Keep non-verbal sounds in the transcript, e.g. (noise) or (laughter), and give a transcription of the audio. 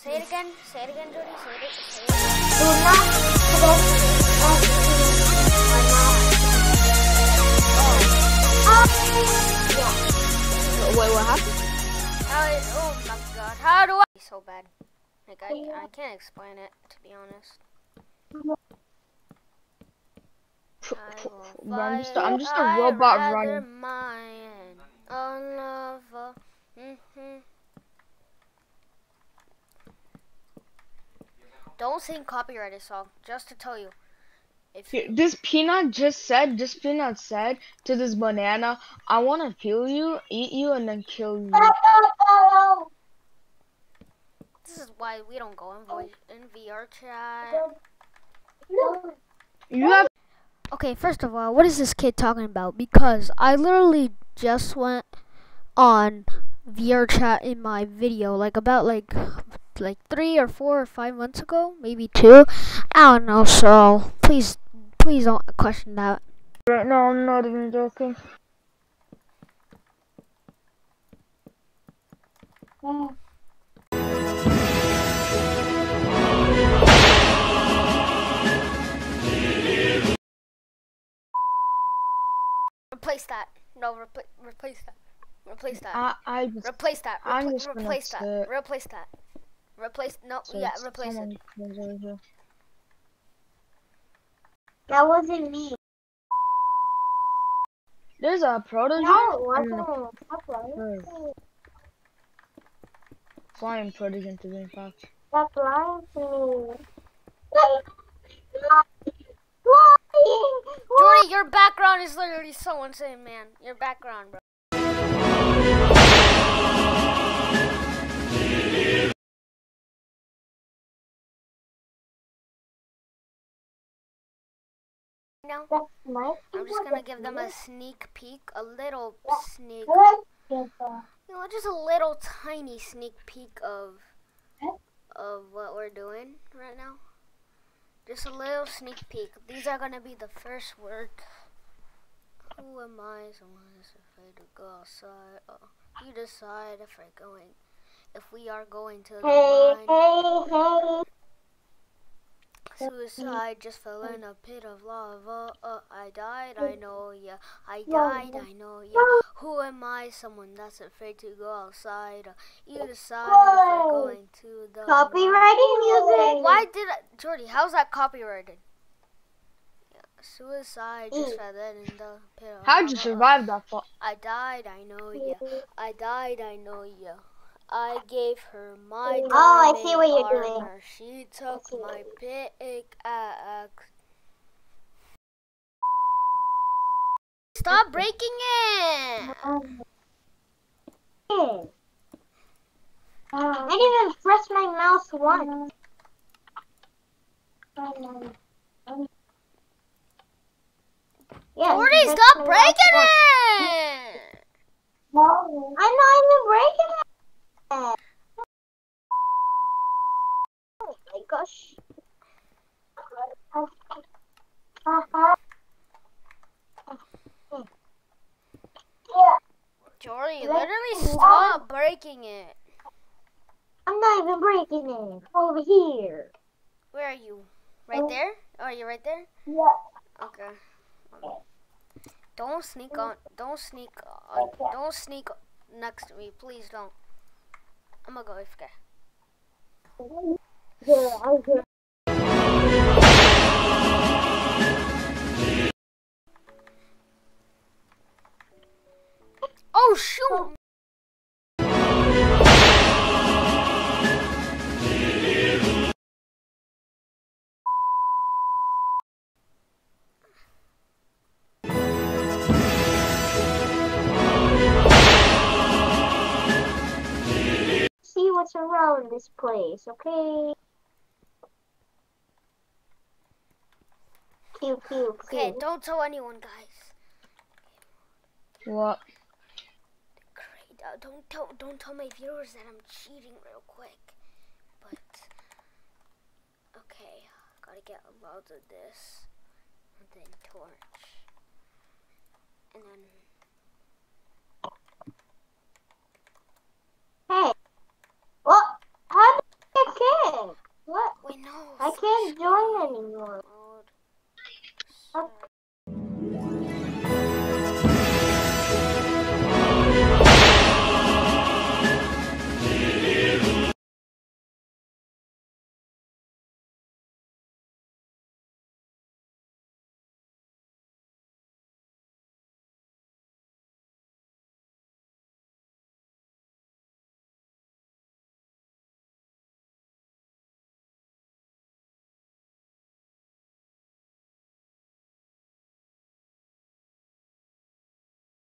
Say it again. Say it again, Jody. Say it. Say it. Do not press F or not. Oh. Wait, what happened? Oh my god. How do I? So bad. Like I, I can't explain it to be honest. I will Bro, I'm just, fight I'm just a robot running. Don't sing copyrighted song. Just to tell you, if Here, This peanut just said, this peanut said to this banana, I want to kill you, eat you, and then kill you. (laughs) this is why we don't go in oh. in VR chat. You have Okay, first of all, what is this kid talking about? Because I literally just went on VR chat in my video, like about like like three or four or five months ago, maybe two. I don't know. So please, please don't question that. right now. I'm not even joking. Oh. Replace that. No, repl- replace that. Replace that. I, I just. replace that. I'm just gonna replace that. sit. Replace that. Replace. No. so yeah. Replace it. over. That wasn't me. There's a protege No, it and a wasn't. Stop. Hmm. flying protege to be fact. Stop lying to me. Lying. Jordy, your background is literally so insane, man. Your background, bro. Now, I'm just gonna give them a sneak peek, a little sneak, you know, just a little tiny sneak peek of of what we're doing right now. Just a little sneak peek. These are gonna be the first words. Who am I? Someone is afraid to go outside. Oh, you decide if we're going, if we are going to the Hey, mine. hey, hey. Suicide just fell in a pit of lava. Uh, I died, I know ya. I died, I know ya. Who am I? Someone that's afraid to go outside. Uh, you decide if we're going to the. Copywriting music. Why did I, Jordy? How's that copyrighted? Yeah, suicide just fell in the pit of How'd you lava. survive that fall? I died, I know ya. I died, I know ya. I gave her my Oh, I see what you're doing. armor. She took my pickaxe. (laughs) Stop breaking it! Um. (laughs) I didn't even press my mouse once. Yeah, Jordy, stop breaking it! once. I'm not even breaking it. Oh my gosh. Jordy, Let- literally stop breaking it. I'm not even breaking it. Over here. Where are you? Right there? Oh, you're right there? Yeah. Okay. Don't sneak on. Don't sneak on. Don't sneak next to me. Please don't. I'm gonna go AFK. Yeah, I'm here. Around this place, okay? Pew, pew, pew. Okay, don't tell anyone, guys. What? Great. Uh, don't tell. Don't tell my viewers that I'm cheating real quick. But okay, gotta get a lot of this, and then torch, and then